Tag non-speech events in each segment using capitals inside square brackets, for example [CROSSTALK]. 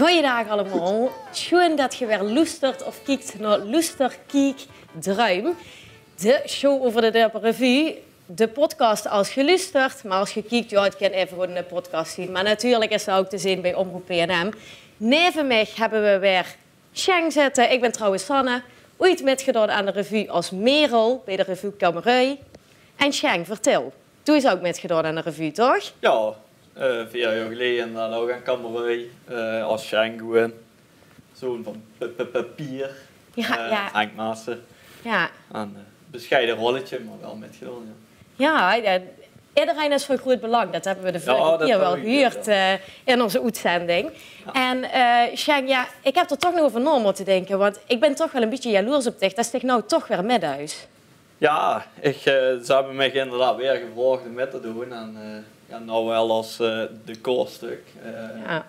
Goeiedag allemaal. Schoon dat je weer luistert of kijkt naar Luister, Kiek, Druim. De show over de Revue. De podcast als je luistert, maar als je kijkt, ja, het kan even gewoon een podcast zien. Maar natuurlijk is dat ook te zien bij Omroep PNM. Neven mij hebben we weer Shang zitten. Ik ben trouwens Sanne. Ooit metgedaan aan de revue als Merel bij de revue Kamerui. En Shang, vertel. Toen is ook metgedaan aan de revue, toch? Ja, vier jaar geleden dan ook aan Kamerui uh, als Shang gewoon. Zoon van papier. Ja, uh, ja. Eindmaster. Ja. Een bescheiden rolletje, maar wel metgedaan. Ja, Ja. ja, iedereen is van groot belang. Dat hebben we de Ja, vorige dat keer wel eh, in onze uitzending. En eh Shang, ja, ik heb er toch nog over na moeten denken. Want ik ben toch wel een beetje jaloers op dich. Dat is toch nou toch weer met huis. Ja, ik, eh, ze hebben mij inderdaad weer gevraagd om mee te doen. En uh, ja, nou wel als uh, de koorstuk. Uh, Ja.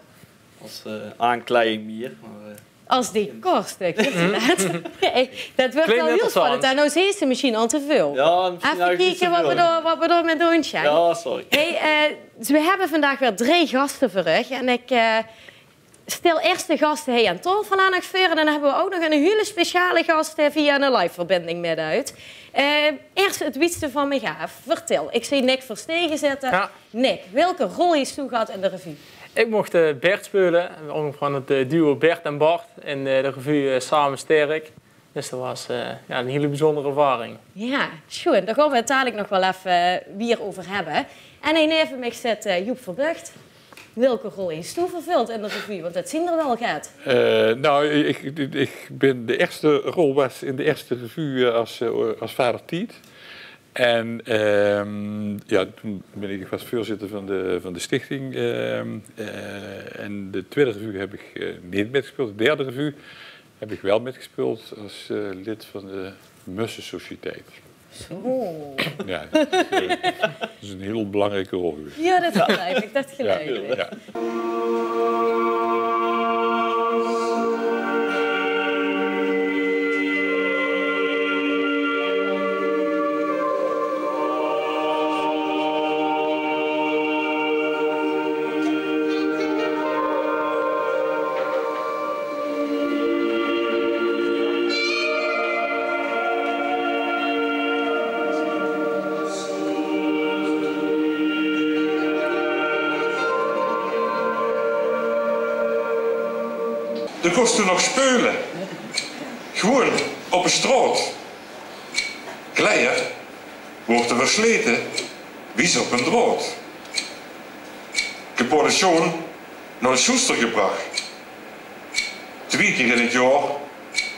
Als aankleiding meer. Maar, Als [LAUGHS] inderdaad. Nee, dat wordt wel heel spannend. En nou zie je misschien al te veel. ja, misschien Even kijken wat we, door, wat we door met doen. Ja, sorry. Hey, eh, dus we hebben vandaag weer drie gasten voor u. En ik eh, stel eerst de gasten hey, aan tafel aan het vuren. En dan hebben we ook nog een hele speciale gast eh, via een live-verbinding met uit. Eh, eerst het wietste van me gaaf. Vertel, ik zie Nick Verstegen zitten. Ja. Nick, welke rol is toe gehad in de revue? Ik mocht eh, Bert spelen, van het duo Bert en Bart in de revue Samen Sterk. Dus dat was ja, een hele bijzondere ervaring. Ja, schoon. Daar gaan we het dadelijk nog wel even weer over hebben. En hij even mij zit eh, Joep Verbucht. Welke rol is toe vervuld in de revue? Want dat zien er wel gaat. Eh, nou, ik, ik, ben de eerste rol was in de eerste revue eh, als, eh, als vader Tiet. En ehm, ja, toen ben ik was voorzitter van de, van de stichting. ehm, eh, en de tweede revue heb ik niet metgespeeld. De derde revue heb ik wel metgespeeld als lid van de Mussensociëteit. Oh. Ja, [LAUGHS] dat is, eh, dat is een heel belangrijke rol geweest. Ja, dat begrijp ik. Dat ik. ja. Nog speulen. Gewoon op een straat. Kleier wordt er versleten. Wie is op een heb de zoon naar de soester gebracht. Twee keer in het jaar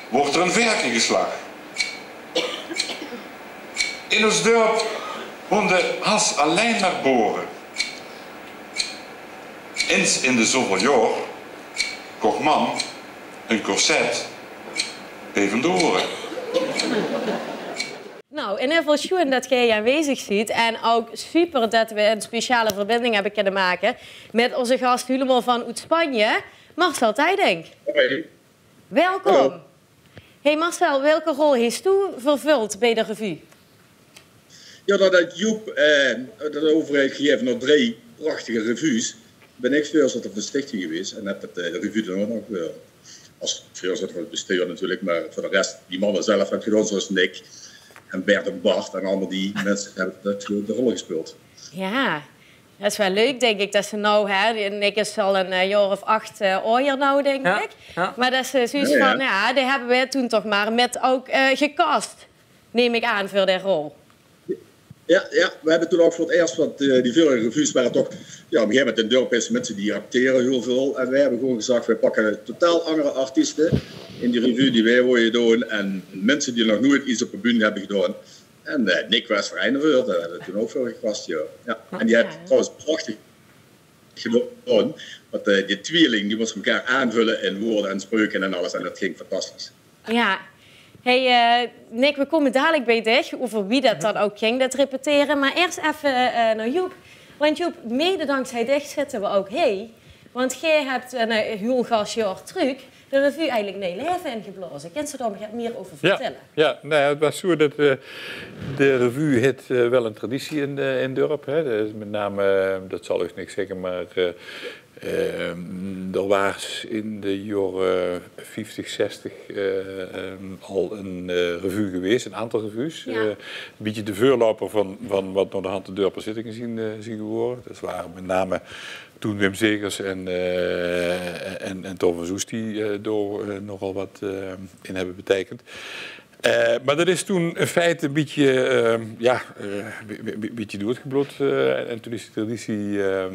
wordt er een verken geslagen. In ons dorp woonde Has alleen naar boren. Eens in de zoveel jaar kocht man een corset even door. Nou, in ieder geval schoon dat jij aanwezig ziet. En ook super dat we een speciale verbinding hebben kunnen maken met onze gast helemaal van uit Spanje, Marcel Tijding. Welkom. Hallo. Hey Marcel, welke rol heeft u vervuld bij de revue? Ja, dat had Joep eh, de overheid gegeven naar drie prachtige revues. Ben ik voorzitter van de stichting geweest en heb het, eh, de revue dan ook nog eh, als voorzitter van het bestuur natuurlijk, maar voor de rest die mannen zelf hebben gedaan zoals Nick en Bert en Bart en allemaal die [LAUGHS] mensen hebben dat gewoon de rol gespeeld. Ja, dat is wel leuk, denk ik. Dat ze nou, hè, Nick is al een eh, jaar of acht uh, ouder nou, denk Ja, ik. ja. Maar dat is eh, zoiets Ja, ja. van, ja, die hebben we toen toch maar met ook eh, gecast, neem ik aan, voor die rol. Ja, ja, we hebben toen ook voor het eerst, want eh, die vorige revues waren toch, ja, op een gegeven moment in dorp is mensen die acteren heel veel. En wij hebben gewoon gezegd, wij pakken totaal andere artiesten in die revue die wij willen doen. En mensen die nog nooit iets op de bühne hebben gedaan. En eh, Nick was vrij nerveus, daar hebben we toen ook voor gepast, ja. ja. En die heeft trouwens prachtig gedaan. Want eh, die tweeling, die moest elkaar aanvullen in woorden en spreuken en alles. En dat ging fantastisch. Ja. Hey eh, Nick, we komen dadelijk bij dich over wie dat dan ook ging, dat repeteren. Maar eerst even eh, naar Joep. Want Joep, mede dankzij dich zitten we ook hey. Want jij hebt een uh, heel terug de revue eigenlijk nee leven ingeblazen. Kan je daar meer over vertellen? ja nou ja, het was zo dat eh, de revue heeft eh, wel een traditie in, uh, in dorp. Hè. Met name, eh, dat zal ik niks zeggen, maar eh, er was in de jaren 50, 60 eh, ehm, al een eh, revue geweest, een aantal revues. Ja. Eh, een beetje de voorloper van, van wat naar de hand de deur per zitting zien, zien geworden. Dat waren met name toen Wim Zegers en, eh en, en Tom van Soest die door nogal wat in hebben betekend. Eh, maar dat is toen in feite een beetje, eh, ja, be- beetje doodgebloed. eh, en toen is de traditie eh, eh,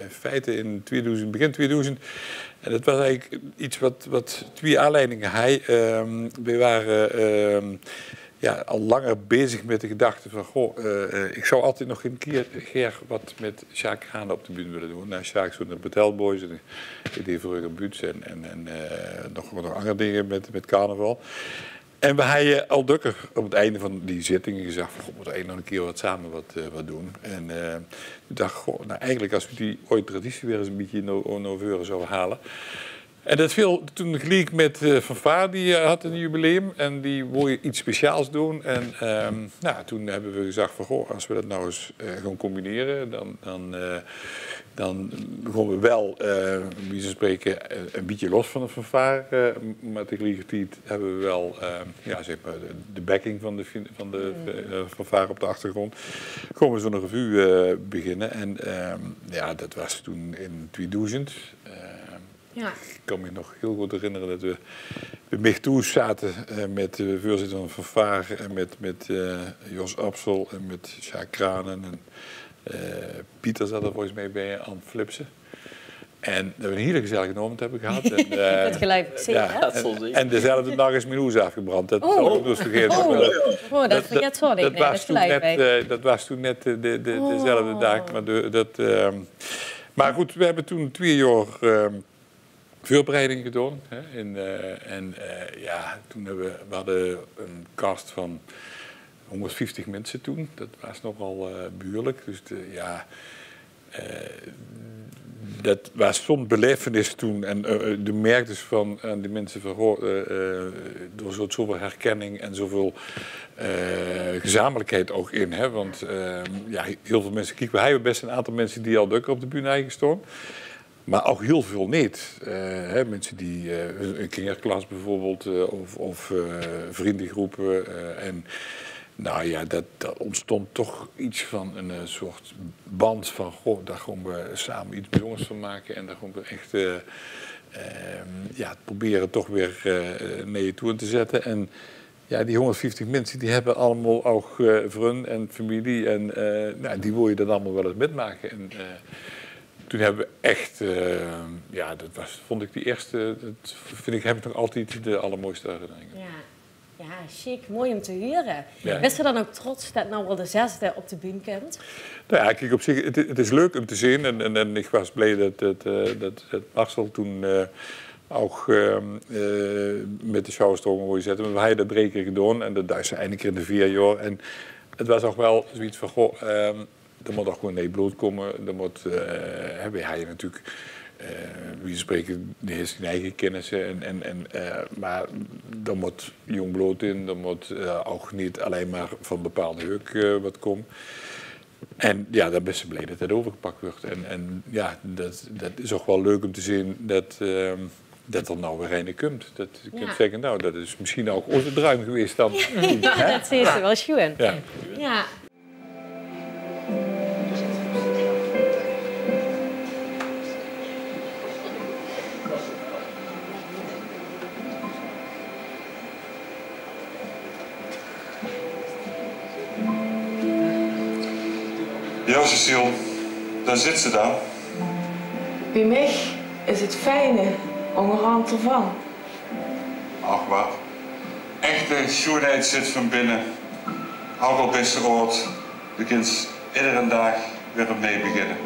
in feite in 2000, begin 2000. En dat was eigenlijk iets wat, wat twee aanleidingen had. Ehm we waren ehm, ja, al langer bezig met de gedachte van... Goh, ik zou altijd nog een keer, keer wat met Sjaak Haan op de bühne willen doen. Nou, Sjaak stond in de Betel Boys en Buurts en, en, en nog, nog andere dingen met, met carnaval. En we hebben al dukker op het einde van die zittingen gezegd we moeten nog een keer wat samen wat, eh, wat doen. En eh dacht ik, goh, nou eigenlijk als we die ooit traditie weer eens een beetje no noveuren zouden halen. En dat viel toen gelijk met eh Van Vaar, die eh, had een jubileum en die wou je iets speciaals doen. En ehm, nou, toen hebben we gezegd van, goh, als we dat nou eens eh, gaan combineren, dan, dan, dan begonnen we wel, wie ze spreken, een beetje los van de fanfare. eh, maar tegelijkertijd hebben we wel eh, ja, zeg maar, de, backing van de, van de eh, fanfare op de achtergrond. Gewoon we zo'n revue beginnen. En ehm, ja, dat was toen in 2000. Ehm, Ja. ik kan me nog heel goed herinneren dat we bij Michtoes zaten eh, met de voorzitter van Vervaar en met, met eh, Jos Absel en met Sjaak Kranen. En, eh, Pieter zat er volgens mij bij, Anne Flipsen. En dat we een hele gezellige moment hebben gehad. [LAUGHS] En, eh, Dat gelijk, zeker. ja, Dat en, en dezelfde dag is mijn hoes afgebrand. Dat Oh. ook nog eens vergeten. Oh. Maar dat- Oh, dat dat Nee, dat was toen gelijk net, dat was toen net de, de, de- dezelfde Oh. dag. Maar, de, dat, ehm, maar goed, we hebben toen twee jaar voorbereiding gedaan. Hè, in, eh, en eh, ja, toen hebben we, hadden een cast van 150 mensen toen. Dat was nogal eh buurlijk. Dus de, ja, dat was zo'n belevenis toen. En de merktes van die mensen van, zat zoveel herkenning en zoveel gezamenlijkheid ook in. Hè? Want ja, heel veel mensen, kijk, we hebben best een aantal mensen die al dukker op de bühne gestaan. Maar ook heel veel niet. Eh, hè, mensen die eh, een kinderklas bijvoorbeeld, eh, of, of vriendengroepen. en nou ja, dat, ontstond toch iets van een soort band van, goh, daar gaan we samen iets bijzonders van maken. En daar gaan we echt eh, ehm, ja, het proberen toch weer naar je toe te zetten. En ja, die 150 mensen die hebben allemaal ook vrienden en familie. En nou, die wil je dan allemaal wel eens metmaken. En, toen hebben we echt, eh, ja, dat was, vond ik die eerste, dat vind ik, heb ik nog altijd de allermooiste herinneringen. Ja. ja, chic. Mooi om te huren. Ja. Bist je dan ook trots dat nou wel de zesde op de bühne komt? Nou ja, kijk, op zich, het, het is leuk om te zien. En, en, en ik was blij dat, dat, eh, dat, dat Marcel toen eh, ook ehm, eh, met de showstromen wil zetten. Want wij hebben dat drie keer gedaan en dat is eindelijk in de vier jaar. En het was ook wel zoiets van, goh, ehm, er moet ook gewoon nee bloed komen. Er moet, eh hebben hij natuurlijk... eh wie spreken, die heeft zijn eigen kennissen. En, en, en, eh, maar er moet jong bloed in. Er moet eh, ook niet alleen maar van bepaalde huk eh, wat komen. En ja, daar ben ze blij dat het overgepakt wordt. En, en ja, dat, dat is ook wel leuk om te zien dat, ehm, dat er nou weer een komt. Dat je kunt Ja. zeggen, nou, dat is misschien ook onze druim geweest dan. [LAUGHS] Ja, dat je wel schoon. Ja. Ja. Ja, Cecile, daar zit ze dan. Bij mij is het fijne onderhand ervan. Ach wat. Echte schoonheid zit van binnen. Ook al beste oort, je kunt iedere dag weer opnieuw beginnen.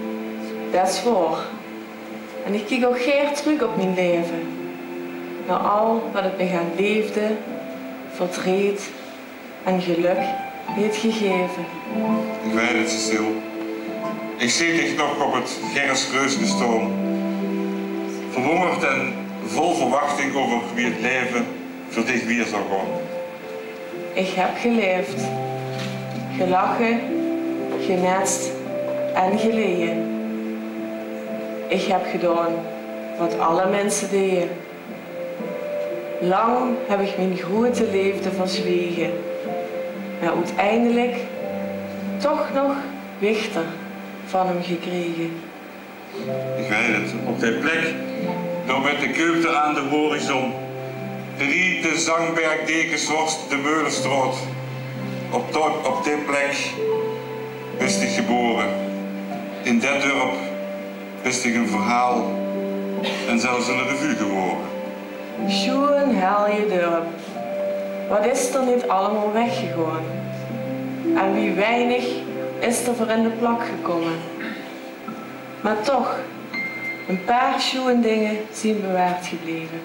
Dat is waar. En ik kijk ook graag terug op mijn leven. Naar al wat het me gaan leefde, verdriet en geluk heeft gegeven. Ik weet het, Cecile. Ik zie dich nog op het Gerrits Reusgestoom. Verwonderd en vol verwachting over wie het leven voor dich weer zou gaan. Ik heb geleefd, gelachen, genetst en gelegen. Ik heb gedaan wat alle mensen deden. Lang heb ik mijn grote liefde verzwegen. Maar uiteindelijk toch nog wichter van hem gekregen. Ik weet het, op die plek, door met de keuter aan de horizon. Riet de Zangberg Dekensworst de Meulenstraat. Op, op die plek wist ik geboren. In dat dorp wist ik een verhaal en zelfs een revue geworden. Schoen hel je dorp. Wat is er niet allemaal weggegaan? En wie weinig is er voor in de plak gekomen? Maar toch, een paar schoen dingen zien bewaard gebleven.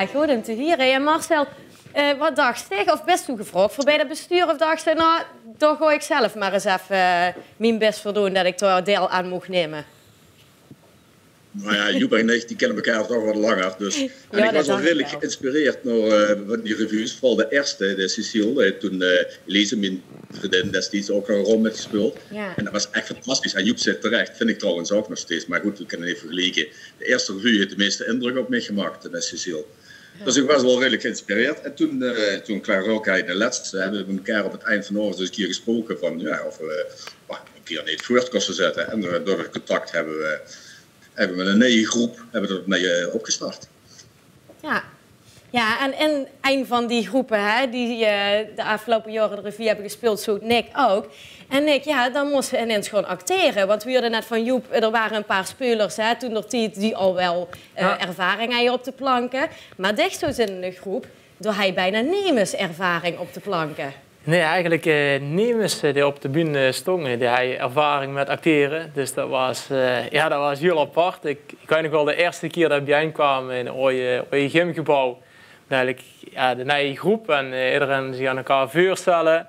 Goed om te horen. En Marcel, eh, wat dacht je? Of best toegevraagd voor bij het bestuur? Of dacht je, nou, daar ga ik zelf maar eens even eh, mijn best voor doen dat ik daar deel aan mocht nemen? Nou ja, Joep en ik die kennen elkaar toch wat langer. Dus. En ik was wel redelijk wel. geïnspireerd door eh, die revues. Vooral de eerste, de Cecile. eh, Toen eh Elise, mijn vriendin, destijds ook een rol met gespeeld. Ja. En dat was echt fantastisch. En Joep zit terecht, vind ik trouwens ook nog steeds. Maar goed, we kunnen even vergelijken. De eerste revue heeft de meeste indruk op mij gemaakt, de Cecile. Dus ik was wel redelijk geïnspireerd. En toen, eh toen Klaar Rookheid de laatste, hebben we elkaar op het eind van de oorlog eens een keer gesproken van ja, of we eh, een keer niet voort kosten zetten. En eh, door het contact hebben we, hebben we een nieuwe groep hebben we dat mee eh, opgestart. Ja. Ja, en in een van die groepen hè, die eh, de afgelopen jaren de revue hebben gespeeld, zo Nick ook. En Nick, ja, dan moesten we ineens gewoon acteren. Want we hoorden net van Joep, er waren een paar spelers hè, toen nog die, die al wel eh, Ja. ervaring hadden op de planken. Maar dicht zo in de groep, door hij bijna nemerservaring op de planken. Nee, eigenlijk eh Nemes eh, die op de bühne stonden, die had ervaring met acteren. Dus dat was, eh, ja, dat was heel apart. Ik, ik weet nog wel de eerste keer dat ik bijeenkwam in ooie gymgebouw. Eigenlijk ja, de nieuwe groep en eh, iedereen zich aan elkaar voorstellen.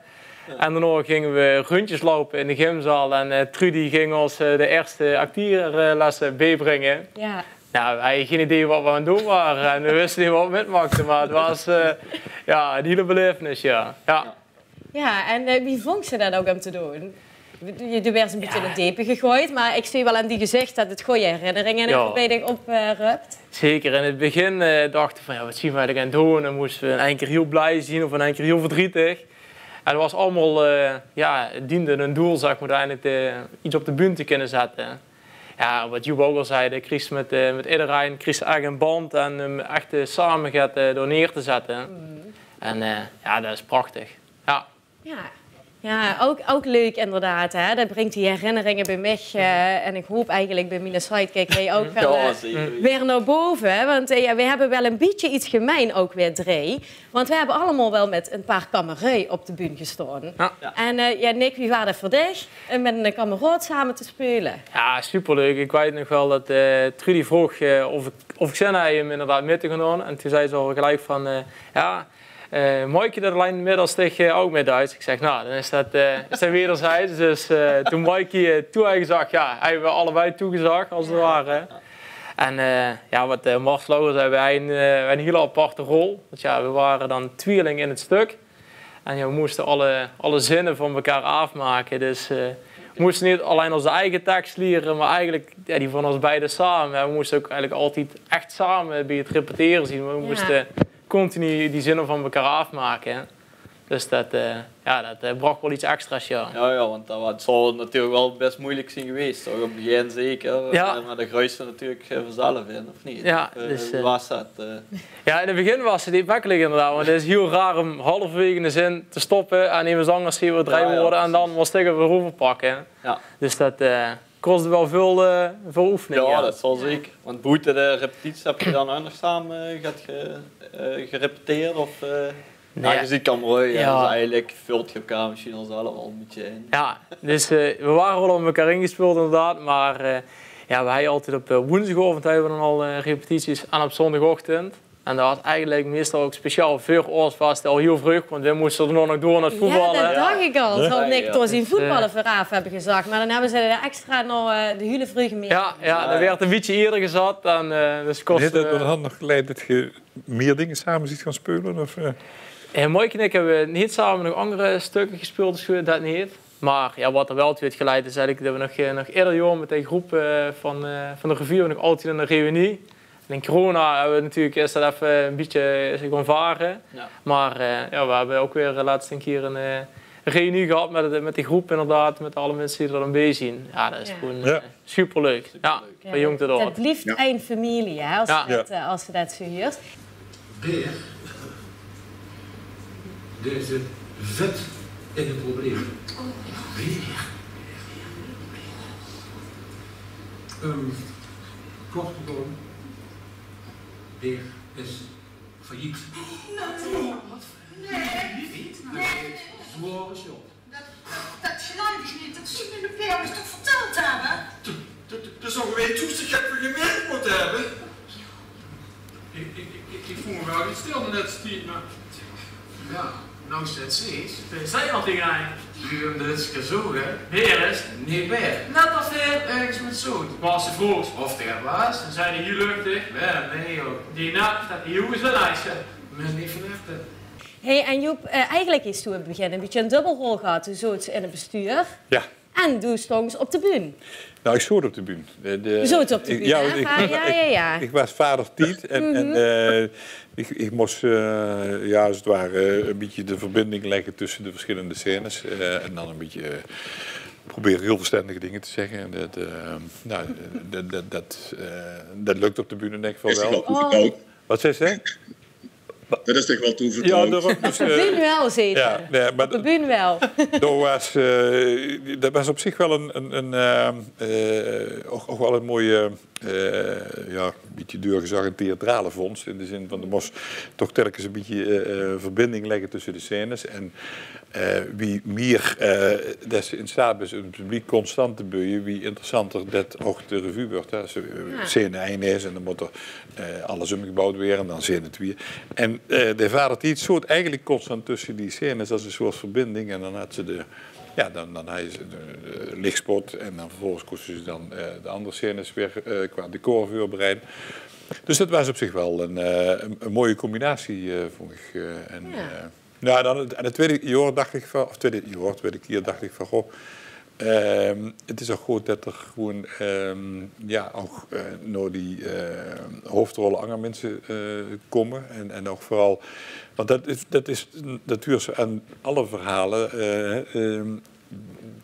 En daarna gingen we rondjes lopen in de gymzaal en eh, Trudy ging ons eh, de eerste acteerlessen bijbrengen. Ja. Nou, wij hadden geen idee wat we aan het doen waren en we wisten niet wat we metmaakten, maar het was eh, ja, een hele belevenis, ja. ja. Ja, en eh, wie vond ze dat ook om te doen? Je, werd een beetje in het diepe gegooid, maar ik zie wel aan die gezicht dat het goede herinneringen Ja. volledig oprupt. Zeker, in het begin eh, dachten we van ja, wat zien we eigenlijk aan doen? En moesten we in één keer heel blij zien of in één keer heel verdrietig. En het was allemaal, eh, ja, het diende een doel, zeg maar, uiteindelijk eh, iets op de bühne te kunnen zetten. Ja, wat Joep ook al zei, de Chris met, met iedereen, Chris echt een band en hem echt samen gaat door neer te zetten. En eh, ja, dat is prachtig. Ja. Ja, ook, ook leuk inderdaad. Hè? Dat brengt die herinneringen bij mij. eh, en ik hoop eigenlijk bij mijn sidekick ook wel Ja, eh, weer naar boven. hè. Want eh, ja, we hebben wel een beetje iets gemeen ook weer drie. Want we hebben allemaal wel met een paar kamerui op de bühne gestaan. Ja. Ja. En eh, ja, Nick, wie waren dat voor dich? En met een kameraad samen te spelen. Ja, superleuk. Ik weet nog wel dat eh Trudy vroeg eh, of, ik, of ik zin had om inderdaad mee te gaan doen. En toen zei ze al gelijk van, eh, ja, eh Maaike dat alleen middels tegen ook met Duits. Ik zeg, nou, dan is dat, eh is dat wederzijds. Dus eh, toen Maaike eh, toe had gezegd, ja, hebben we allebei toegezegd als het ware. En eh, ja, wat uh, al zei, wij een, eh, een hele aparte rol. Want ja, we waren dan tweeling in het stuk. En ja, we moesten alle, alle zinnen van elkaar afmaken. Dus eh, we moesten niet alleen onze eigen tekst leren, maar eigenlijk ja, die van ons beiden samen. En we moesten ook eigenlijk altijd echt samen bij het repeteren zien. We Ja. Continu die zinnen van elkaar afmaken. Dus dat, eh, ja, dat eh, bracht wel iets extra's, ja. Ja, ja, want dat zou natuurlijk wel best moeilijk zijn geweest. Toch? Op het begin zeker. Ja. Eh, Maar de gruiste natuurlijk vanzelf in, of niet? Ja, dus, hoe was dat? Ja, in het begin was het niet makkelijk inderdaad. Want het is heel raar om halverwege de zin te stoppen en even zangers zien we drie Ja, ja, woorden en dan was tegen weer overpakken. Ja. Dus dat kostte wel veel, eh, veel oefening. Ja, dat zal zeker. Want buiten de repetities heb je dan ook nog samen eh, gaat ge, eh, gerepeteerd? Of, eh, Nee. Ja, je ziet Camroy, ja. Ja. dus eigenlijk vult je elkaar misschien al zelf al een beetje in. Ja, dus eh, we waren wel op elkaar ingespeeld inderdaad, maar eh, ja, wij altijd op woensdagochtend hebben we dan al eh, repetities en op zondagochtend. En dat was eigenlijk meestal ook speciaal voor ons was het al heel vroeg, want we moesten er nog door naar het voetballen. Ja, dat dacht ik al. Nick ja. toch zien voetballen vooraf hebben gezegd. Maar dan hebben ze er extra nog eh, de hele vroege mee. Ja, ja, er werd een beetje eerder gezet en eh dus Heeft kostte... dat door de hand nog geleid dat je meer dingen samen ziet gaan spelen? Of, eh? En Mike en ik hebben niet samen nog andere stukken gespeeld, dus dat niet. Maar ja, wat er wel toe heeft geleid is eigenlijk dat we nog, eh, nog eerder joh, met de groep eh, van, eh, van de revue nog altijd in een reunie. En in corona hebben we natuurlijk eerst dat even een beetje het gaan varen. Ja. Maar eh, ja, we hebben ook weer eh, laatst een keer een, eh, een reunie gehad met, de- met de groep inderdaad, met alle mensen die er dan bij zien. Ja, dat is Ja. gewoon Ja. eh, superleuk. Ja, van jong tot oud. Het liefst Ja. één familie, hè, als, Ja. dat, eh, als je dat zo hoort. Beer. Er zit vet in het probleem. Beer. Um, kortom, Beer is failliet. Zware shot. Dat geloof ik niet. Dat zie ik in de PR toch verteld hebben? Dat is toch weer toestig dat we gemerkt moeten hebben? Ik, ik, ik, ik voel me wel iets stil net Steve, maar... Ja, nou zet ze iets. Zijn al tegen mij? Dat is gezogen. Weer eens. Nee, weer. Net als weer ergens met zout. Was ze vroeg. Of ter was. Dan zijn die luchtig. Ja, nee joh. Die nacht hier is wel ijsje. Men niet verwachten. Hey, en Joep, eh, eigenlijk is toen in het begin een beetje een dubbelrol gehad. Zo in het bestuur. Ja. En doe stongs op de bühne. Nou, ik stoorde op de bühne. De, de- Zo het op de ik- bühne, hè? ik, Ja, ja, ja, ja. [LAUGHS] Ik, ik was vader Tiet en, en eh, ik, ik moest eh, ja, als het ware een beetje de verbinding leggen tussen de verschillende scènes. eh, en dan een beetje proberen heel verstandige dingen te zeggen. En dat, eh, nou, dat, dat, dat, eh, dat lukt op de bühne denk ik wel Is toch wel? Wat zei ze? Dat is toch wel Ja, toevertrouwd? daarom, dus, Op de eh, bühne wel, zeker. ja, nee, maar Op de bühne wel. [LAUGHS] dat was, eh, dat was op zich wel een, een, een eh, ook, ook wel een mooie, eh, ja, een beetje duur gezegd, een theatrale vondst. In de zin van, er moest toch telkens een beetje eh, eh, verbinding leggen tussen de scènes. En wie meer eh dat ze in staat is om het publiek constant te boeien, wie interessanter dat ook de revue wordt. Hè. Als de Ja. scène eind is en dan moet er eh, alles omgebouwd weer en dan scène het weer. En eh, de vader die soort eigenlijk constant tussen die scènes als een soort verbinding. En dan had ze de, ja, dan, dan had je ze de, lichtspot en dan vervolgens kosten ze dan eh, de andere scènes weer eh, qua decor voorbereiden. Dus dat was op zich wel een, eh, een, een mooie combinatie, eh, vond ik. eh, en, Ja. Nou, dan, het- en het tweede jaar dacht ik van, of tweede jaar, tweede keer dacht ik van, goh, ehm, het is ook goed dat er gewoon, ehm, ja, ook eh naar die eh, hoofdrollen andere mensen eh, komen. En, en ook vooral, want dat is, dat is natuurlijk aan alle verhalen, eh, ehm,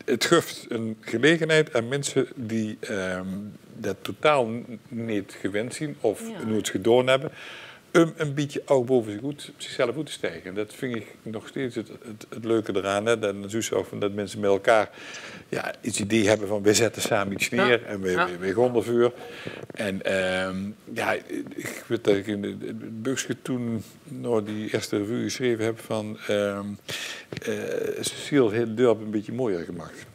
het geeft een gelegenheid aan mensen die ehm, dat totaal niet gewend zien of Ja. nooit gedaan hebben, een beetje ook boven zich goed, zichzelf goed te stijgen. Dat vind ik nog steeds het, het, het leuke eraan. Hè? Dat, dat mensen met elkaar ja, iets idee hebben van we zetten samen iets neer Ja. en we, Ja. we, we gaan ervoor. En ehm, ja, ik weet dat ik in het- toen nog die eerste revue geschreven heb van ehm eh, Cecile heeft het dorp een beetje mooier gemaakt.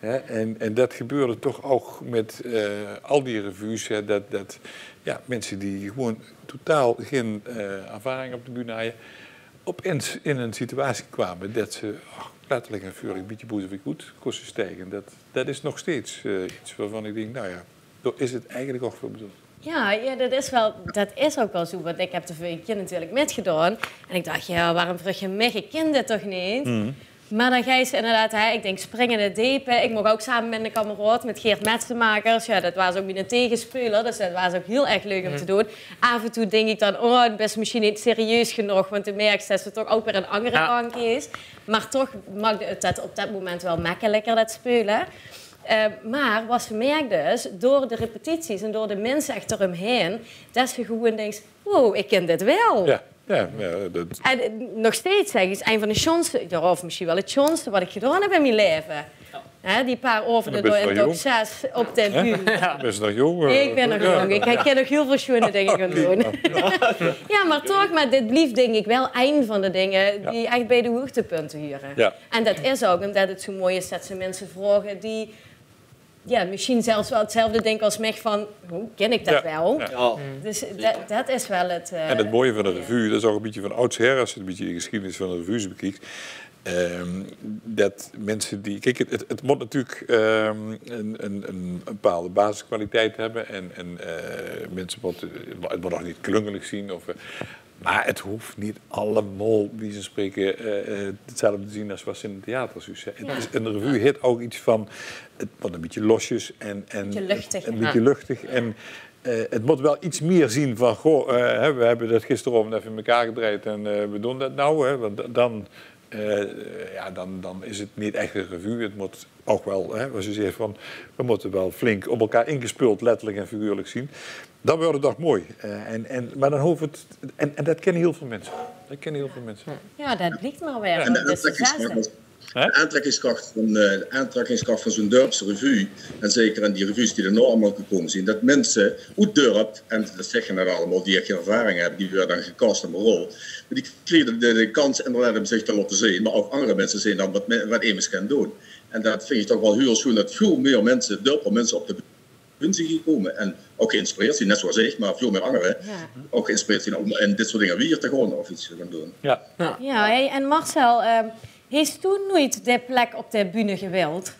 En, en dat gebeurde toch ook met eh, al die revues. Hè, dat, dat ja, mensen die gewoon totaal geen eh, ervaring op de bühne hadden, opeens in een situatie kwamen dat ze oh, letterlijk en een beetje boezem goed kosten stijgen. Dat, dat is nog steeds eh, iets waarvan ik denk, nou ja, daar is het eigenlijk ook voor bedoeld. Ja, ja dat, is wel, dat is ook wel zo. Want ik heb de keer natuurlijk metgedaan. En ik dacht, ja, waarom vraag je mij? Ik dit toch niet? Maar dan ze inderdaad, hè, ik denk springende depen. Ik mocht ook samen met een kameraad, met Geert Metsenmakers. Ja, dat was ook met een tegenspeler, dus dat was ook heel erg leuk om te doen. Af en toe denk ik dan, oh, het is misschien niet serieus genoeg. Want dan merk je dat ze toch ook weer een andere Ja. is. Maar toch maakte het dat op dat moment wel makkelijker, dat spelen. Eh, maar wat ze merkt dus, door de repetities en door de mensen echt eromheen, dat ze gewoon denkt, wow, ik ken dit wel. Ja, ja, ja dat, En eh, nog steeds zeg is een van de schoonste, ja, of misschien wel het schoonste wat ik gedaan heb in mijn leven. Die paar over door zes op de. Ben je nog jong? eh, Ik ben nog ja. jong. Ik kan nog heel veel schone dingen gaan doen. [LAUGHS] Ja, maar toch, maar dit blijft denk ik wel een van de dingen die echt bij de hoogtepunten huren. Ja. En dat is ook omdat het zo mooi is dat ze mensen vragen die ja, misschien zelfs wel hetzelfde denken als mij van, hoe ken ik dat Ja. wel? Ja. Ja. Dus dat, dat is wel het... eh, En het mooie van de revue, dat is ook een beetje van oudsher, als je een beetje de geschiedenis van de revues bekijkt. ehm, dat mensen die. Kijk, het, het, moet natuurlijk ehm, een, een, een bepaalde basiskwaliteit hebben. En, en eh, mensen moeten. Het moet nog niet klungelig zien. Of, eh, maar het hoeft niet allemaal, wie ze spreken, eh, hetzelfde te zien als ze in het theater zien. Het is, een revue heeft ook iets van. Het wordt een beetje losjes en. en Beetje luchtig, Een ja. beetje luchtig. En, eh, het moet wel iets meer zien van, goh, we hebben dat gisteravond even in elkaar gedraaid en we doen dat nou. Hè, want dan, ja, dan, dan is het niet echt een revue. Het moet ook wel, hè, als je zegt van, we moeten wel flink op elkaar ingespeeld, letterlijk en figuurlijk zien. Dan wordt het toch mooi. Eh, en, en, maar dan hoeft het, en, en dat kennen heel veel mensen. Dat kennen heel veel mensen. Ja, dat blijkt maar weer. En de Dat aantrekkingskracht, zesde. de aantrekkingskracht van, eh, de aantrekkingskracht van zo'n Durpse revue, en zeker in die revues die er nou allemaal gekomen zijn, dat mensen hoe Durp, en dat zeggen net allemaal, die echt geen ervaring hebben, die werden dan gecast op een rol, maar die kregen de, de kans inderdaad om zich te laten zien, maar ook andere mensen zien dan wat, wat immers kan doen. En dat vind ik toch wel heel schoon, dat veel meer mensen, Durper mensen op de zijn gekomen. En ook geïnspireerd zijn, net zoals ik, maar veel meer anderen. Ja. Ook geïnspireerd zijn om in dit soort dingen weer te gaan of iets te gaan doen. Ja. Ja, hey, en Marcel, eh, heeft toen nooit de plek op de bühne gewild?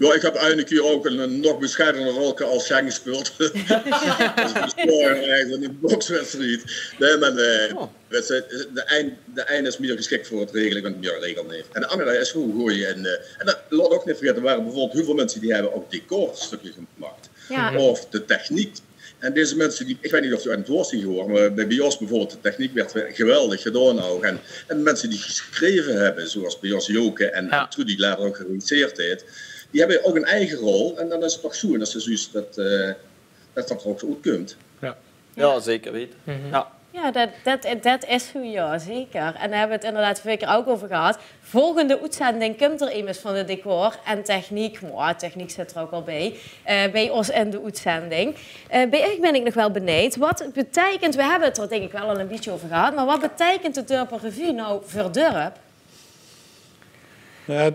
Ja, ik heb eigenlijk hier ook een, een nog bescheidener rol als Schenk gespeeld. [LAUGHS] [LAUGHS] In een bokswedstrijd. Nee, maar eh, wedstrijd- de, eind, de eind is meer geschikt voor het regelen, want het meer regelen heeft. En de andere is gewoon gooien. En, eh, en dat, laat ook niet vergeten, er waren bijvoorbeeld heel veel mensen die hebben ook decorstukjes gemaakt. Ja. Of de techniek. En deze mensen, die, ik weet niet of je aan het woord zijn gehoord, maar bij Bios bijvoorbeeld, de techniek werd geweldig gedaan ook. En, en mensen die geschreven hebben, zoals Bios Joke en Ja. Trudy later ook gerealiseerd heeft, die hebben ook een eigen rol. En dan is het toch zo, en dat is dus dat, eh, dat dat ook goed komt. Ja, zeker weten. Ja. Ja, dat, dat, dat is zo, ja, zeker. En daar hebben we het inderdaad vorige keer ook over gehad. Volgende uitzending komt er immers van de decor en techniek. Maar techniek zit er ook al bij. eh, bij ons in de uitzending. Eh, bij u ben ik nog wel benieuwd. Wat betekent, we hebben het er denk ik wel al een beetje over gehad. Maar wat betekent de Durper Revue nou voor Durp? Ja,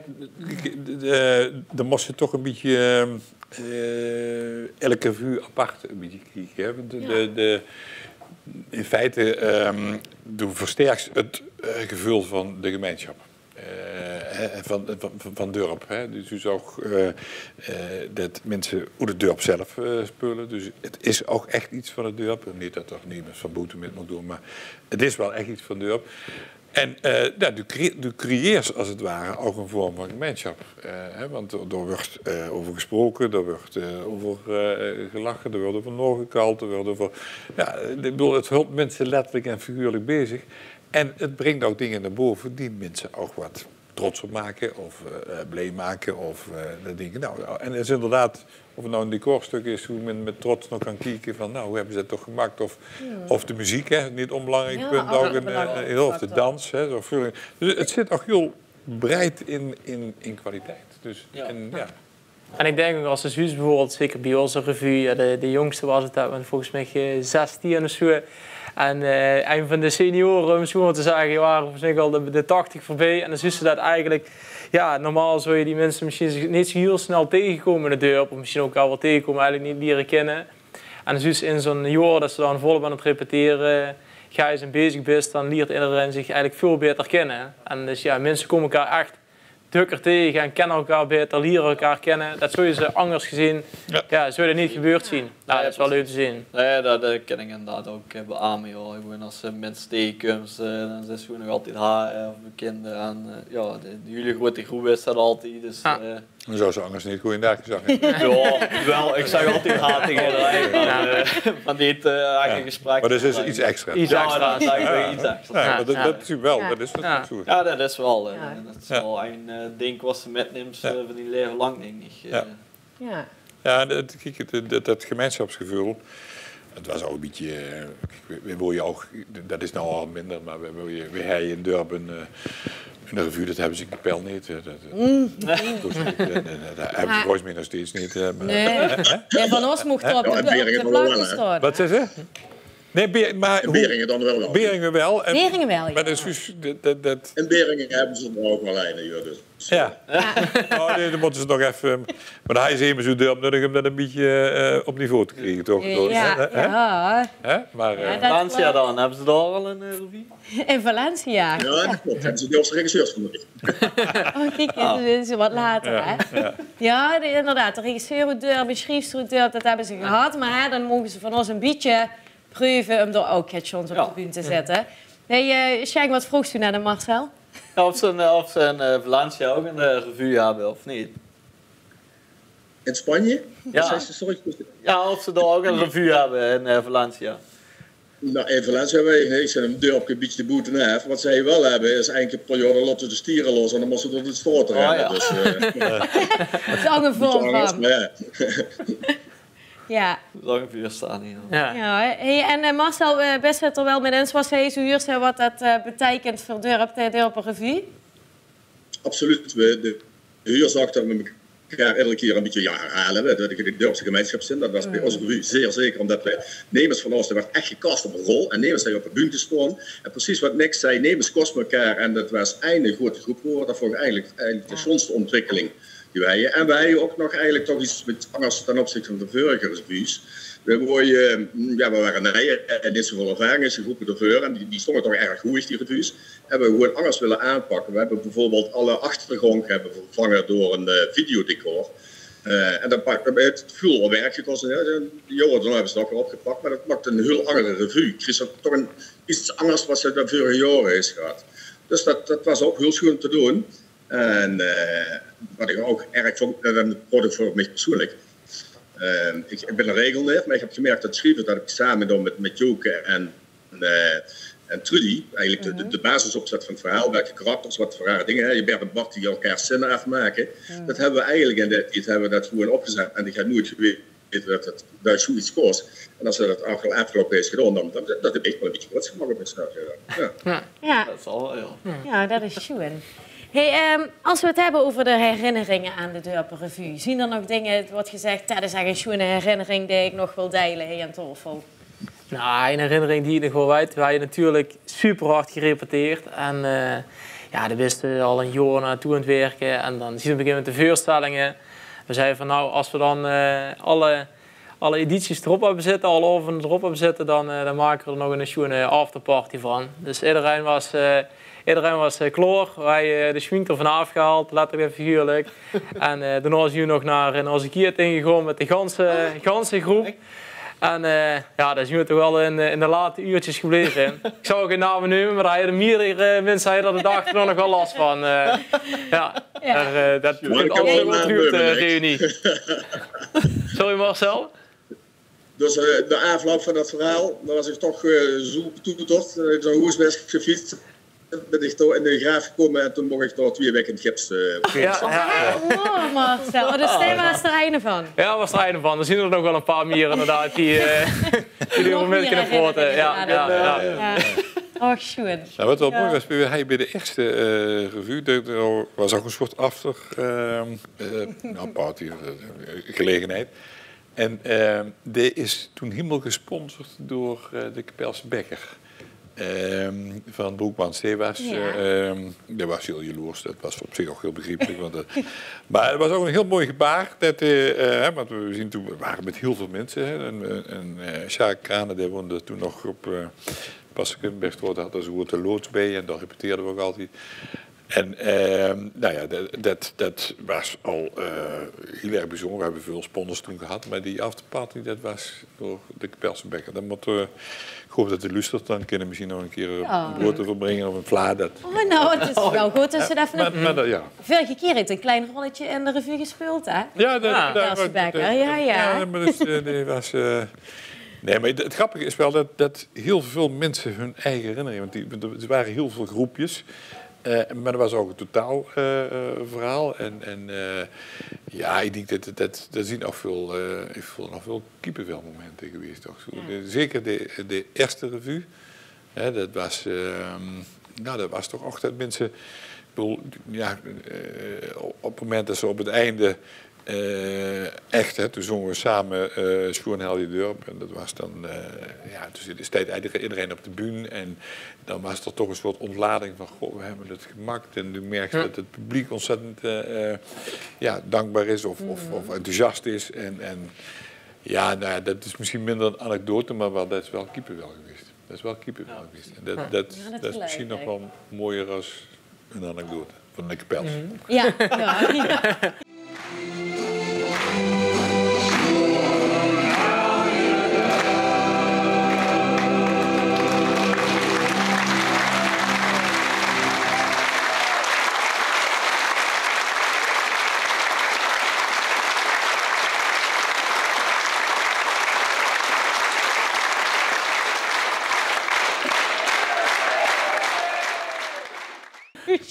dan moest je toch een beetje eh, elke revue apart een beetje kijken. Hè? De, de, de, in feite um, versterkt het uh, gevoel van de gemeenschap. Uh, van, van, van dorp. Hè? Dus, dus ook uh, dat mensen hoe de dorp zelf spullen. Dus het is ook echt iets van het dorp. Niet dat er niemand van boete met moet doen, maar het is wel echt iets van het dorp. En uh, ja, du creëert als het ware ook een vorm van gemeenschap. Hè, want er, wordt uh, over gesproken, er wordt over gelachen, er wordt over nagehaald, er wordt over... Ja, ik bedoel, het houdt mensen letterlijk en figuurlijk bezig. En het brengt ook dingen naar boven die mensen ook wat trots op maken of blij maken. Of dat dingen. Nou, en het is inderdaad, of het nou een decorstuk is, hoe men met trots nog kan kijken van, nou, hoe hebben ze dat toch gemaakt? Of, ja. of de muziek, hè, niet onbelangrijk Ja, punt, ook ook een een, belangrijk een, of de dans. Hè, zo. Dus het zit ook heel breed in, in, in kwaliteit. Dus, Ja. En, ja. En ik denk ook als de bijvoorbeeld, zeker bij onze revue, ja, de, de jongste was het, dat, volgens mij eh, 16 of. En eh, een van de senioren, om te zeggen, waren volgens mij al de, de 80 voorbij. En dan ze dat eigenlijk, ja, normaal zou je die mensen misschien niet zo heel snel tegenkomen in de deur, of misschien ook al wel tegenkomen, eigenlijk niet leren kennen. En je in zo'n jaar dat ze dan volop aan het repeteren, ga je bezig bent, dan leert iedereen zich eigenlijk veel beter kennen. En dus ja, mensen komen elkaar echt drukker tegen en kennen elkaar beter, leren elkaar kennen. Dat je ze anders gezien, Ja. ja, zou je dat niet gebeurd zien. Nou, dat is wel leuk te zien. Nee, dat, dat ken ik inderdaad ook eh, bij Ami. Hoor. Gewoon als ze mensen tegenkomt, eh, dan zijn ze gewoon nog altijd haar of bekenden. En eh, ja, de, de jullie grote groep is dat altijd. Dus, Ja. Eh, Dan zou ze anders niet goed in de gezag hebben. ja, wel, ik zeg altijd haat tegen iedereen. Maar, eh, van dit uh, eigen gesprek. Maar dat is iets extra. Iets Ja, extra. iets extra. Ja, Ja, maar dat, ja. dat is wel, Ja. dat is Ja. natuurlijk zo. Ja, dat is wel, eh, Ja. dat is Ja. wel een eh, ding wat ze metneemt Ja. eh, van die leven lang, denk ik. eh. Ja. Ja. Ja, het- dat, dat gemeenschapsgevoel. Het was ook een beetje, eh, we, we wil je ook, dat is nou al minder, maar we, we, we hebben in Durban eh, een revue, dat hebben ze in Kapel niet. eh, Dat, dat, dat, dat, dat- dat hebben ze volgens mij nog steeds niet. maar- Nee. En van ons mocht op de, Ja, op de hè? staan. Wat zei ze? Nee, Be- maar En Beringen dan wel wel. Beringen wel. En, Beringen wel, ja. Maar dus, dat, dat, dat, In Beringen hebben ze er ook wel lijnen, joh, dus. ja. [LAUGHS] Oh, nee, dan moeten ze nog even... Maar hij is even zo durf nodig om dat een beetje eh, op niveau te krijgen, toch? Ja, Hè? ja. Hè? Maar, Ja, dat Valencia dan, hebben ze daar al een eh, revue? In Valencia. Ja, dat klopt. Hebben ze deels de regisseurs van de [LAUGHS] Oh, kijk, dat is wat later, hè? Ja, de- inderdaad. De regisseur deur, beschrijfster deur, dat hebben ze gehad. Maar hè, dan mogen ze van ons een beetje proeven om er ook ketchons op Ja. de bühne te zetten. Nee, uh, wat vroeg u naar de Marcel? Ja, of ze een, of ze eh, Valencia ook een revue hebben of niet. In Spanje? Ja. Ze? Ja, of ze daar ook een revue hebben in eh, Valencia. Nou, in Valencia hebben wij ik zet een deur op een beetje de boete neer. Wat zij wel hebben is eigenlijk per periode lotten de stieren los en dan moesten ze door het stoot Oh, rennen. ja. Dus, eh, [LAUGHS] Dat is ook een [LAUGHS] vorm van. [LAUGHS] ja. Een vuur staan hier. Ja. ja hey, en eh, Marcel, uh, best het er wel met eens was hij zo wat dat eh, betekent voor Durp, de Durp Revue. Absoluut. We, de huurzak dat we elkaar iedere keer een beetje ja, herhalen. We, de, de Durpse gemeenschapszin. Dat was bij onze revue zeer zeker. Omdat we Nemers van ons, er werd echt gekast op een rol. En Nemers zijn op een bühne staan. En precies wat Nick zei, Nemers kost elkaar. En dat was een grote groep geworden. Dat vond ik eigenlijk, eigenlijk de schoonste ontwikkeling. En wij ook nog eigenlijk toch iets met anders ten opzichte van de vorige revues. We, worden, ja, we waren en niet zoveel ervaring is, groepen ervoor. En die, die stonden toch erg goed, die revues. Hebben we gewoon anders willen aanpakken. We hebben bijvoorbeeld alle achtergrond hebben vervangen door een uh, videodecor. Uh, en dat pakt het veel al werk gekost. Jongeren dan hebben ze het ook weer opgepakt. Maar dat maakt een heel andere revue. Het is toch een, iets anders wat ze de vorige jaren is gehad. Dus dat, dat was ook heel schoon te doen. En uh, wat ik ook erg vond, dat product voor mij persoonlijk. Uh, ik, ik, ben een regelneer, maar ik heb gemerkt dat schrijven dat ik samen dan met, met Joke en, uh, en Trudy, eigenlijk uh-huh. de, de, de basisopzet van het verhaal, welke karakters, wat voor rare dingen, hè, je Bert en Bart die elkaar zinnen afmaken, uh-huh. dat hebben we eigenlijk in de tijd hebben we dat gewoon opgezet en ik heb nooit geweten dat het dat zoiets kost. En als ze dat afgelopen is gedaan, dan dat, dat heb ik wel een beetje wat gemaakt met snel. Ja. Ja. ja. Dat is al, ja. ja, dat is schoon. Hey, um, als we het hebben over de herinneringen aan de Durpen Revue, zien er nog dingen, wordt gezegd, dat is eigenlijk een herinnering die ik nog wil delen hier aan tafel? Nou, een herinnering die ik nog wel weet. Wij natuurlijk super hard gerepeteerd. En uh, ja, daar wisten al een jaar naartoe aan het werken. En dan zien we beginnen met de voorstellingen. We zeiden van nou, als we dan uh, alle, alle edities erop hebben zitten, alle oven erop hebben zitten, dan, uh, dan maken we er nog een schone afterparty van. Dus iedereen was... Iedereen was uh, klaar. Wij uh, de schmink ervan afgehaald, letterlijk [LAUGHS] en figuurlijk. en uh, daarna zijn we nog naar een onze Kiert ingegaan met de ganse, ganse groep. En ja, daar zijn we toch wel in, in de late uurtjes gebleven. [LAUGHS] ik zou ook geen namen noemen, maar daar hadden meerdere mensen er de dag er nog wel last van. ja, ja. Daar, dat altijd wel terug de reunie. [LAUGHS] Sorry Marcel? Dus de afloop van dat verhaal, dan was ik toch zo toeterd. Zo'n hoesbest gefietst ben ik toch in de graaf gekomen en toen mocht ik toch twee weken in gips. Uh, ja, ja, ja. Oh, Marcel. Oh, dus Steen was er einde van. Ja, was er einde van. Er zien er nog wel een paar mieren inderdaad die, uh, [LAUGHS] die er met kunnen poten. Ja, ja, ja, ja. Oh, schoon. Nou, wat wel mooi was, hij bij de eerste uh, revue, er was ook een soort after nou, party, gelegenheid. En die is toen helemaal gesponsord door de Kapelse Bekker. Um, van Broekman Steewas. Ja. Um, dat was heel jaloers. Dat was op zich ook heel begrijpelijk. want, uh, [LAUGHS] maar het was ook een heel mooi gebaar. Dat, uh, uh, want we, zien toen, we waren met heel veel mensen. Hè, en en Sjaak Kranen die woonde toen nog op uh, Passekunbergstraat. Had er zo de loods bij. En daar repeteerden we ook altijd. En ehm, nou ja, dat, dat, dat was al heel erg bijzonder. We hebben veel sponsors toen gehad. Maar die afterparty, dat was door de Kapelsenbekker. Dat moet hoop dat de lustert dan kunnen misschien nog een keer ja. een brood te verbrengen of een vla. Dat. Oh, nou, het is wel goed dat ze dat maar, maar, maar, ja. Vorige keer heeft een klein rolletje in de revue gespeeld, hè? Ja, dat, ja. dat, dat, dat ja, ja. ja maar dat, uh, was... Uh, nee, maar het grappige is wel dat, dat heel veel mensen hun eigen herinneringen... want die, er waren heel veel groepjes... Eh, maar dat was ook een totaal eh, eh, verhaal. En, en ja, ik denk dat dat, dat, nog veel, voel nog veel kiepenvelmomenten geweest. Toch? Ja. zeker de, de eerste revue. Hè, dat, was, ehm, nou, dat was toch ook dat mensen. Ik bedoel, ja, op het moment dat ze op het einde echt, hè, toen zongen we samen eh Schoenhel je dorp. En dat was dan, eh, ja, toen zit- steeds iedereen- iedereen op de bühne. En dan was er toch een soort ontlading van, goh, we hebben het gemaakt. En je merkt Ja. dat het publiek ontzettend eh, eh, ja, dankbaar is of, of, of enthousiast is. En, en ja, nou, ja, dat is misschien minder een anekdote, maar wel, dat is wel keeper wel geweest. Dat is wel keeper wel geweest. En dat, dat, Ja, dat dat is misschien nog wel mooier als een anekdote van Nick Pels. Ja, [LAUGHS] ja, ja. [LAUGHS]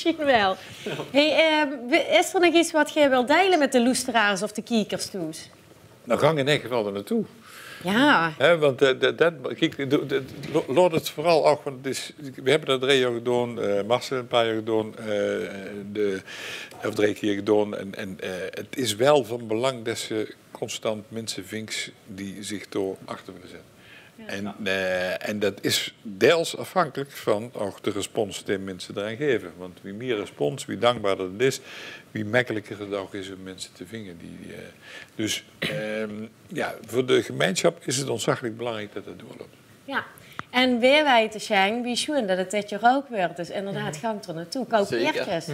Misschien wel. Hey, ehm, is er nog iets wat jij wil delen met de loesteraars of de kiekers toes? Nou, gang in ieder geval er naartoe. Ja, want eh, dat, kijk, laat het vooral ook, want is, we hebben dat drie jaar gedaan, eh Marcel een paar jaar gedaan, eh, de, of drie keer gedaan. En, en het is wel van belang dat ze constant mensen vinkt die zich door achter willen zetten. En, eh, en dat is deels afhankelijk van ook de respons die mensen eraan geven. Want wie meer respons, wie dankbaarder het is, wie makkelijker het ook is om mensen te vingen. Die, eh, dus ehm, ja, voor de gemeenschap is het ontzaglijk belangrijk dat het doorloopt. ja. En weer wij te zijn, wie schoen dat het dit jaar ook werd. Dus inderdaad, gang er naartoe. Koop eertjes.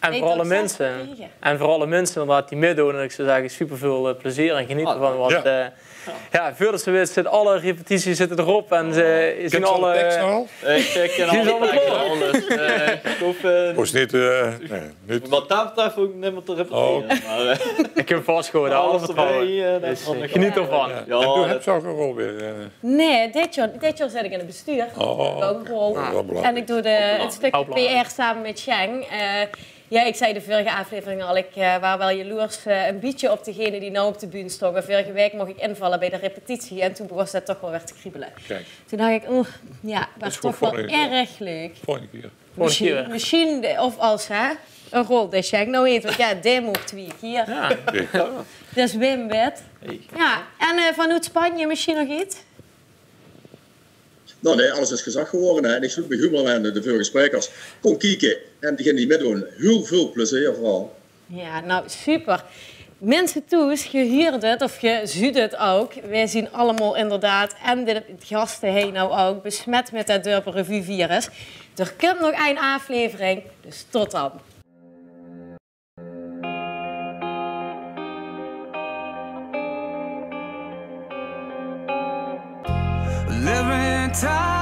En voor alle mensen. En voor alle mensen inderdaad die meedoen. En ik zou zeggen, super veel plezier en genieten Ah, van. Want ja. ja, ja ze weten, zitten alle repetities zitten erop. En ze zien je alle tekst al? Ik ken alle allemaal teksten klaar. al, dus eh, ik hoef eh, niet, eh, wat dat betreft ook niet meer te repeteren. Maar eh, [LAUGHS] Ik heb vastgehouden, alle alles vertrouwen. eh, Dus, eh, geniet ervan. Ja. Ja, en toen heb je ook een rol weer. eh, Nee, dit jaar, dit jaar zit ik in het bestuur. Oh, Ook een rol. belangrijk. En ik doe de, het stukje. PR samen met Shang. Eh, ja, ik zei de vorige aflevering al, ik uh, waar wel jaloers uh, een beetje op degene die nou op de bühne stond. Vorige week mocht ik invallen bij de repetitie en toen begon dat toch wel weer te kriebelen. Kijk, Toen dacht ik, oeh, ja, was is toch wel erg leuk. volgende keer. Volgende keer. Misschien, misschien de- of als hè, een rol die Shang nou heet, want ja, die mocht twee keer. Ja. Kijk. Dus Wim. Hey. Ja, en uh, vanuit Spanje misschien nog iets? Nou nee, alles is gezag geworden. Hè. En ik zoek bij Hummel en de vorige sprekers. Kom kijken. En diegenen die meedoen, heel veel plezier vooral. Ja, nou super. Mensen toes, je huurt het of je ziet het ook. Wij zien allemaal inderdaad, en de gasten heen nou ook, besmet met dat Durpen Revue virus. Er komt nog één aflevering, dus tot dan. Time